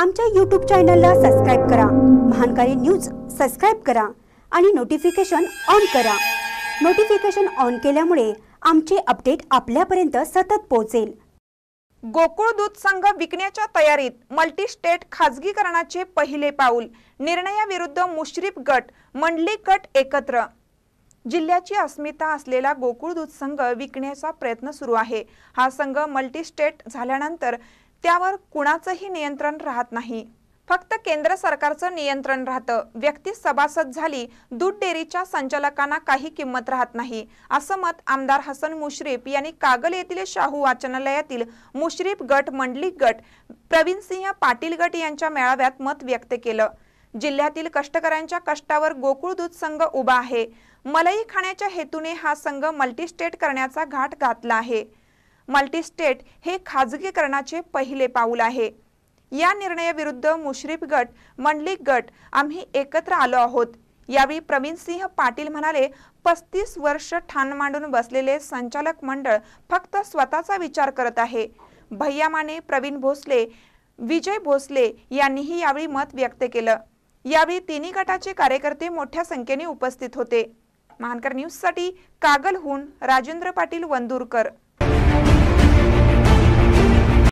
आमच्या यूट्यूब चॅनलला सबस्क्राईब करा. महानकारी न्यूज सबस्क्राईब करा आणि नोटिफिकेशन ऑन करा. नोटिफिकेशन ऑन केल्यामुळे आमचे अपडेट आपल्यापर्यंत सतत पोहोचेल. गोकुळ दूध संघ विकण्याच्या तयारीत मल्टीस्टेट खाजगीकरणाचे पहिले पाऊल. निर्णयाविरुद्ध मुश्रीफ गट मंडली गट एकत्र. जिल्ह्याची अस्मिता असलेला गोकुळ दूध संघ विकण्याचा प्रयत्न सुरू आहे. हा संघ मल्टीस्टेट झाल्यानंतर त्यावर कुणाचंही नियंत्रण राहत नाही. फक्त केंद्र सरकारचं नियंत्रण राहतं. व्यक्ती सभासद झाली दूध डेअरीच्या संचालकांना काही किंमत राहत नाही. असं मत आमदार हसन मुश्रीफ यांनी कागल येथील शाहू वाचनालयातील मुश्रीफ गट मंडली गट प्रवीणसिंह पाटील गट यांच्या मेळाव्यात मत व्यक्त केलं. जिल्ह्यातील कष्टकऱ्यांच्या कष्टावर गोकुळ दूध संघ उभा आहे. मलई खाण्याच्या हेतूने हा संघ मल्टीस्टेट करण्याचा घाट घातला आहे. मल्टीस्टेट हे खाजगीकरणाचे पहिले पाऊल आहे. या निर्णयाविरुद्ध मुश्रीफ गट मंडलिक गट आम्ही एकत्र आलो आहोत. यावेळी प्रवीण सिंह पाटील म्हणाले पस्तीस वर्ष ठाण मांडून बसलेले संचालक मंडळ फक्त स्वतःचा विचार करत आहे. भैया माने प्रवीण भोसले विजय भोसले यांनीही यावेळी मत व्यक्त केलं. यावेळी तिन्ही गटाचे कार्यकर्ते मोठ्या संख्येने उपस्थित होते. महानकर न्यूजसाठी कागलहून राजेंद्र पाटील वंदूरकर.